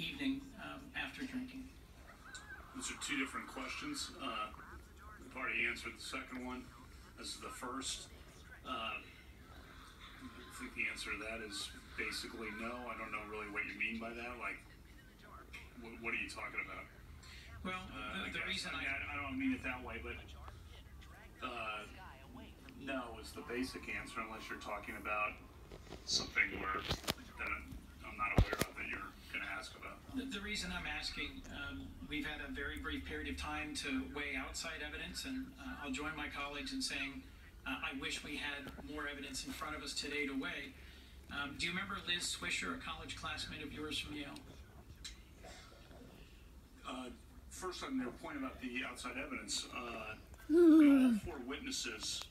evening um, after drinking. Those are two different questions. Uh, we've already answered the second one. This is the first. Uh, I think the answer to that is basically no. I don't know really what you mean by that. Like, what, what are you talking about? Well, Uh, the, the reason I, mean, I, I don't mean it that way, but uh, no is the basic answer unless you're talking about something where that I'm not aware of that you're going to ask about. the, the reason I'm asking, um, we've had a very brief period of time to weigh outside evidence, and uh, I'll join my colleagues in saying uh, I wish we had more evidence in front of us today to weigh. Um, do you remember Liz Swisher, a college classmate of yours from Yale? Uh, first, on your point about the outside evidence, uh, all four witnesses.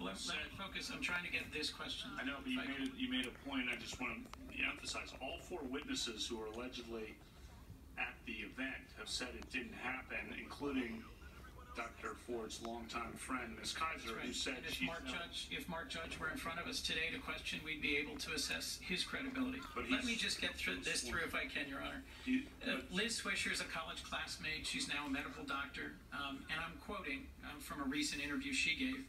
Well, let, let me focus. I'm trying to get this question. I know, but you made a, you made a point. I just want to emphasize: all four witnesses who are allegedly at the event have said it didn't happen, including Dr. Ford's longtime friend, Ms. Keyser, who said And if she's Mark Judge, if Mark Judge were in front of us today to question, we'd be able to assess his credibility. But Let me just get through this through if I can, Your Honor. he- Uh, Liz Swisher is a college classmate. She's now a medical doctor. Um, and I'm quoting um, from a recent interview she gave.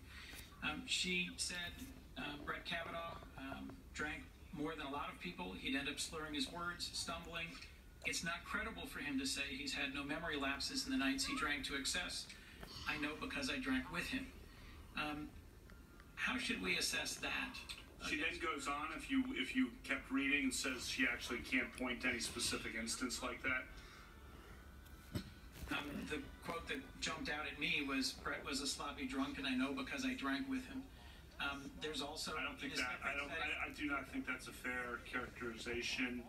Um, she said um, Brett Kavanaugh um, drank more than a lot of people. He'd end up slurring his words, stumbling. It's not credible for him to say he's had no memory lapses in the nights he drank to excess. I know because I drank with him. Um, how should we assess that? She then goes on, if you if you kept reading, and says she actually can't point to any specific instance like that. Um, the quote that jumped out at me was Brett was a sloppy drunk, and I know because I drank with him. Um, there's also I don't think that I don't I, I do not think that's a fair characterization.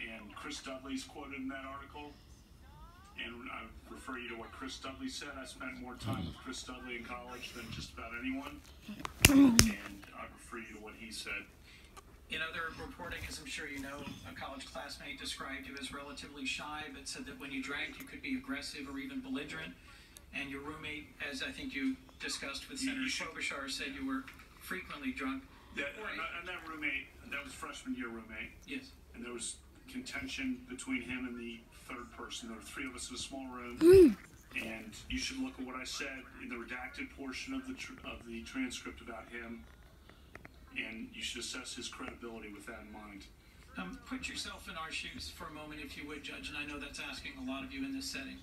And Chris Dudley's quoted in that article. And I refer you to what Chris Dudley said. I spent more time with Chris Dudley in college than just about anyone. And I refer you to what he said. In other reporting, as I'm sure you know, a college classmate described you as relatively shy, but said that when you drank, you could be aggressive or even belligerent. And your roommate, as I think you discussed with Senator Klobuchar, said you were frequently drunk. That- and that roommate, that was freshman year roommate. Yes. and there was contention between him and the third person. There were three of us in a small room, and you should look at what I said in the redacted portion of the tr- of the transcript about him, and you should assess his credibility with that in mind. Um, put yourself in our shoes for a moment, if you would, Judge, and I know that's asking a lot of you in this setting.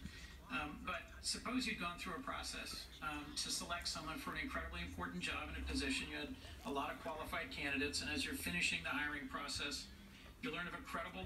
Um, but suppose you'd gone through a process um, to select someone for an incredibly important job in a position. You had a lot of qualified candidates, and as you're finishing the hiring process, you learn of a credible